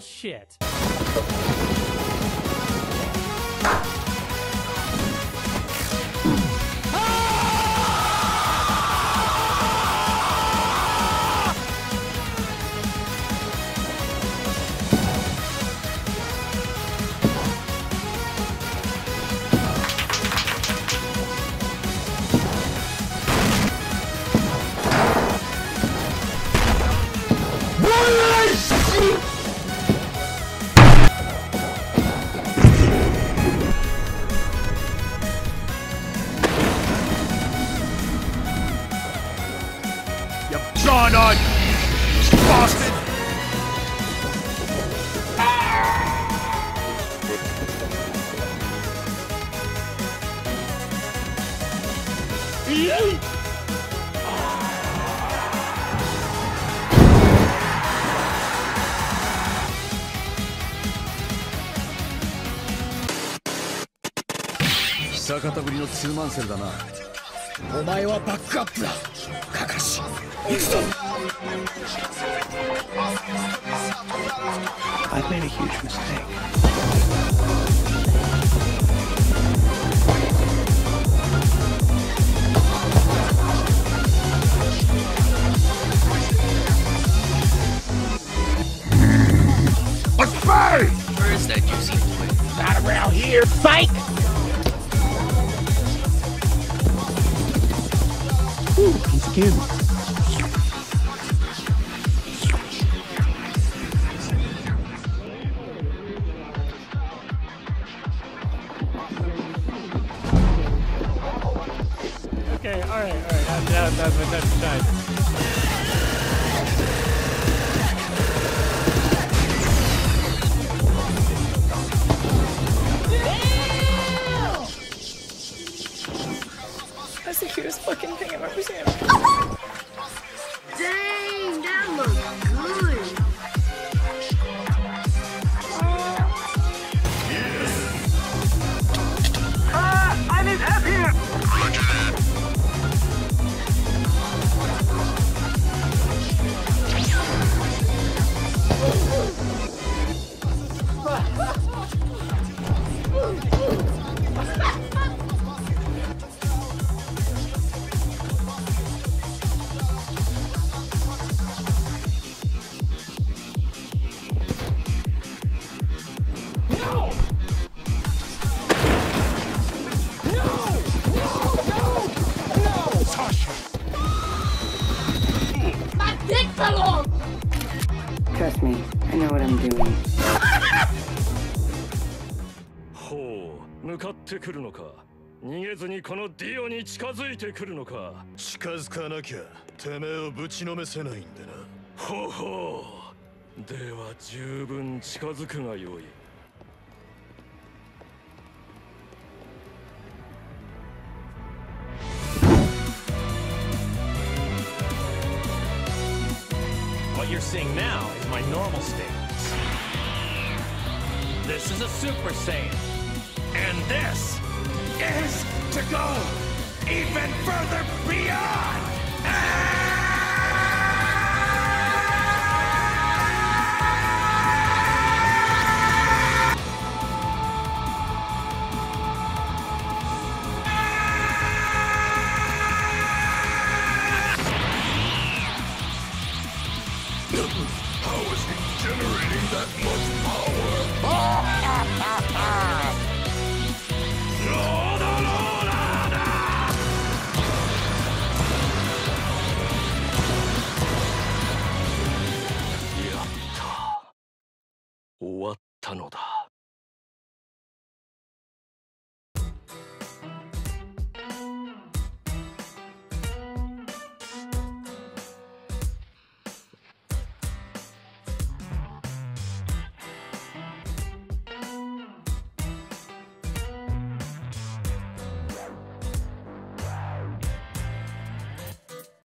Well, shit. Bastard! 久方ぶりのツーマンセルだなお前はバックアップだカカシ行くぞ I've made a huge mistake. Let's play! Where is that juicy boy? Not around here psych Ooh. Okay, alright, alright. That's the cutest fucking thing I've ever dick fell off! Trust me, I know what I'm doing. ほう向かってくるのか逃げずにこのディオに近づいてくるのか近づかなきゃてめえをぶちのめせないんでなほうほうでは十分近づくがよい you're seeing now is my normal state. This is a Super Saiyan. And this is to go even further beyond! 終わったのだ。